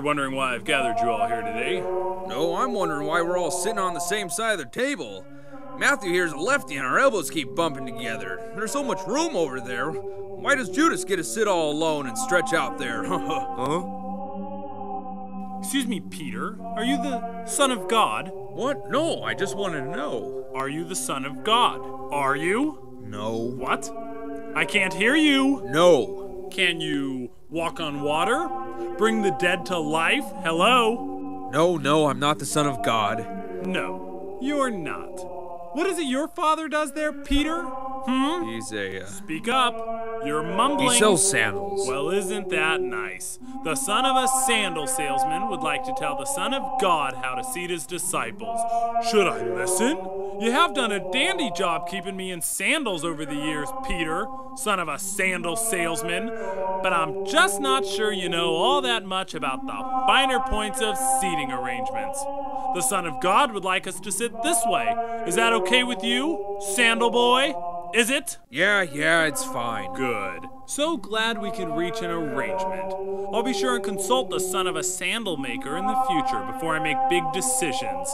wondering why I've gathered you all here today. No, I'm wondering why we're all sitting on the same side of the table. Matthew here's a lefty and our elbows keep bumping together. There's so much room over there. Why does Judas get to sit all alone and stretch out there? huh? Excuse me, Peter. Are you the Son of God? What? No, I just wanted to know. Are you the Son of God? Are you? No. What? I can't hear you. No. Can you walk on water? Bring the dead to life? Hello? No, no, I'm not the Son of God. No, you're not. What is it your father does there, Peter? Hmm? He's a. Uh, Speak up. You're mumbling. he sells sandals. Well, isn't that nice? The son of a sandal salesman would like to tell the Son of God how to seat his disciples. Should I listen? You have done a dandy job keeping me in sandals over the years, Peter, son of a sandal salesman. But I'm just not sure you know all that much about the finer points of seating arrangements. The Son of God would like us to sit this way. Is that okay with you, Sandal Boy? Is it? yeah, yeah, it's fine. Good. So glad we could reach an arrangement. I'll be sure and consult the son of a sandal maker in the future before I make big decisions.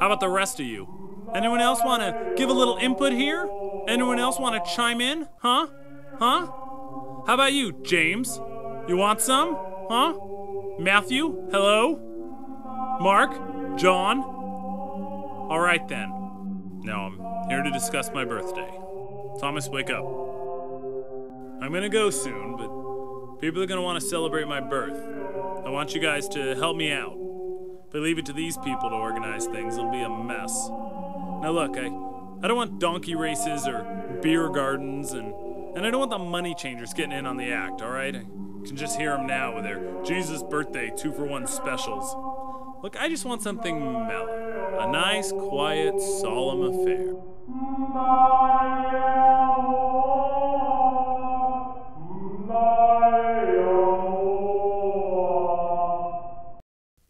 How about the rest of you? Anyone else want to give a little input here? Anyone else want to chime in? Huh? Huh? How about you, James? You want some? Huh? Matthew? Hello? Mark? John? All right then. Now I'm here to discuss my birthday. Thomas, wake up. I'm gonna go soon, but people are gonna want to celebrate my birth. I want you guys to help me out. If I leave it to these people to organize things, it'll be a mess. Now look, I, I don't want donkey races or beer gardens, and, and I don't want the money changers getting in on the act, alright? I can just hear them now with their Jesus birthday two for one specials. Look, I just want something mellow. A nice, quiet, solemn affair.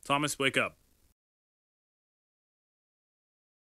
Thomas, wake up.